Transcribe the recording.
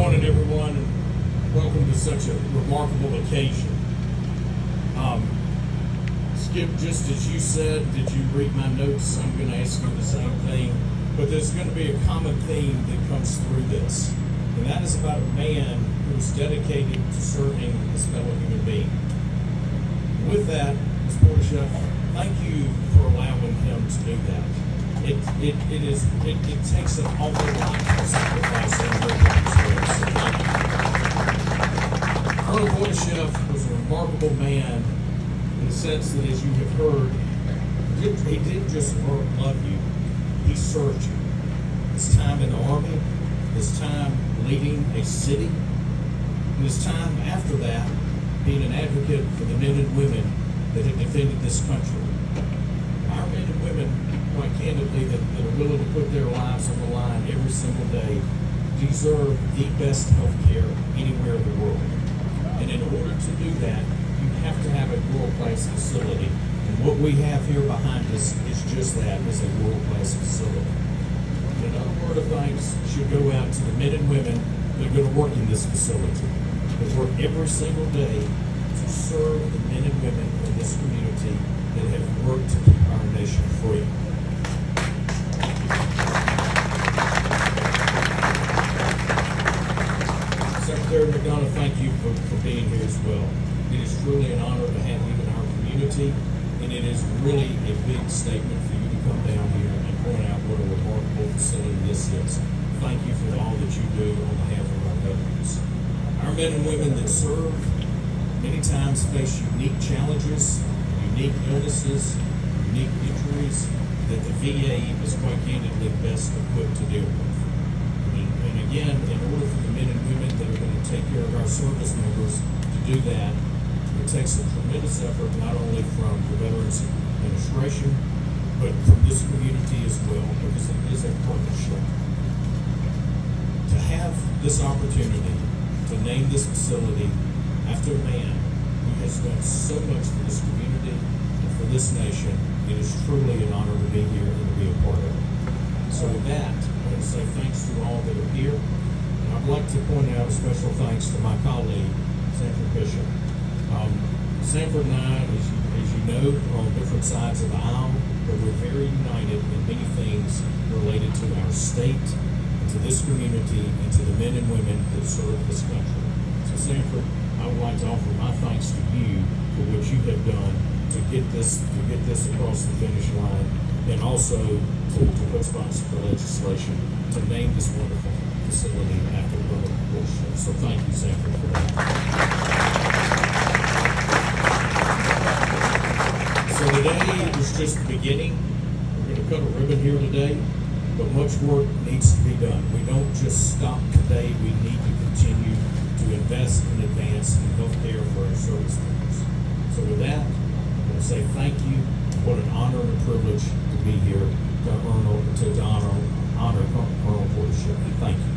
morning, everyone, and welcome to such a remarkable occasion. Um, Skip, just as you said, did you read my notes? I'm going to ask you the same thing, but there's going to be a common theme that comes through this, and that is about a man who's dedicated to serving his fellow human being. With that, Ms. Poydasheff, thank you for allowing him to do that. It, it, it is it, it takes an awful lot to sacrifice in Colonel Poydasheff was a remarkable man in the sense that, as you have heard, he didn't, he didn't just love you, he served you. His time in the Army, his time leading a city, and his time after that being an advocate for the men and women that have defended this country. Our men and women, quite candidly, that, that are willing to put their lives on the line every single day, deserve the best health care anywhere in the world. And in order to do that, you have to have a world-class facility. And what we have here behind us is just that, is a world-class facility. And another word of thanks should go out to the men and women that are going to work in this facility, that work every single day to serve the men and women in this community that have worked to keep our nation free. McDonough, thank you for, for being here as well. It is truly an honor to have you in our community, and it is really a big statement for you to come down here and point out what a remarkable facility this is. Thank you for all that you do on behalf of our veterans. Our men and women that serve many times face unique challenges, unique illnesses, unique injuries that the VA is quite candidly best equipped to deal with. Service members to do that, it takes a tremendous effort not only from the Veterans Administration, but from this community as well, because it is a partnership. To have this opportunity to name this facility after a man who has done so much for this community and for this nation, it is truly an honor to be here and to be a part of it. So with that, I want to say thanks to all that are here. I'd like to point out a special thanks to my colleague, Sanford Bishop. Um, Sanford and I, as you, as you know, are on different sides of the aisle, but we're very united in many things related to our state, to this community, and to the men and women that serve this country. So Sanford, I would like to offer my thanks to you for what you have done to get this to get this across the finish line, and also to, to put sponsor the legislation to name this wonderful facility after Colonel Bush. So thank you, Sanford, for that. So today is just the beginning. We're going to cut a ribbon here today, but much work needs to be done. We don't just stop today. We need to continue to invest and advance in health care for our service members. So with that, I'm going to say thank you. What an honor and a privilege to be here to honor, to honor, honor Colonel Poydasheff. Thank you.